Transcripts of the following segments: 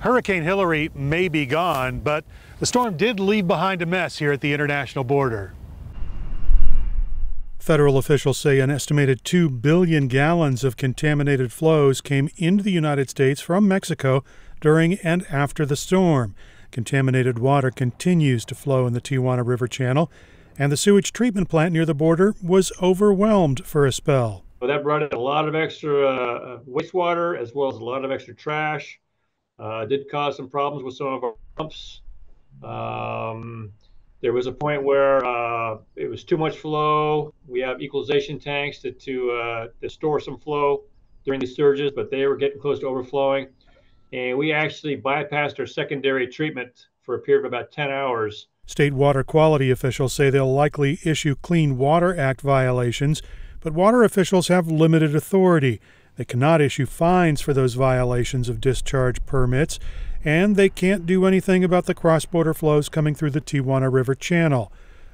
Hurricane Hilary may be gone, but the storm did leave behind a mess here at the international border. Federal officials say an estimated 2 billion gallons of contaminated flows came into the United States from Mexico during and after the storm. Contaminated water continues to flow in the Tijuana River Channel, and the sewage treatment plant near the border was overwhelmed for a spell. Well, that brought in a lot of extra uh, wastewater as well as a lot of extra trash. Uh, did cause some problems with some of our pumps. Um, there was a point where uh, it was too much flow. We have equalization tanks to to, uh, to store some flow during the surges, but they were getting close to overflowing, and we actually bypassed our secondary treatment for a period of about 10 hours. State water quality officials say they'll likely issue Clean Water Act violations, but water officials have limited authority. They cannot issue fines for those violations of discharge permits, and they can't do anything about the cross border flows coming through the Tijuana River Channel.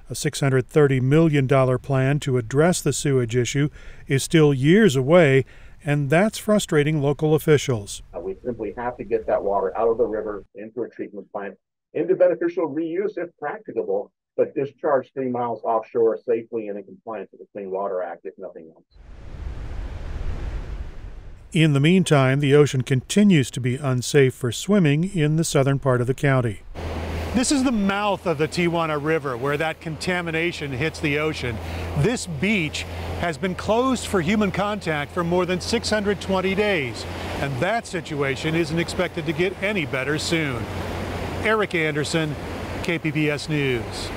A $630 million plan to address the sewage issue is still years away, and that's frustrating local officials. Uh, we simply have to get that water out of the river into a treatment plant, into beneficial reuse if practicable, but discharge three miles offshore safely and in compliance with the Clean Water Act, if nothing else. In the meantime, the ocean continues to be unsafe for swimming in the southern part of the county. This is the mouth of the Tijuana River where that contamination hits the ocean. This beach has been closed for human contact for more than 620 days, and that situation isn't expected to get any better soon. Erik Anderson, KPBS News.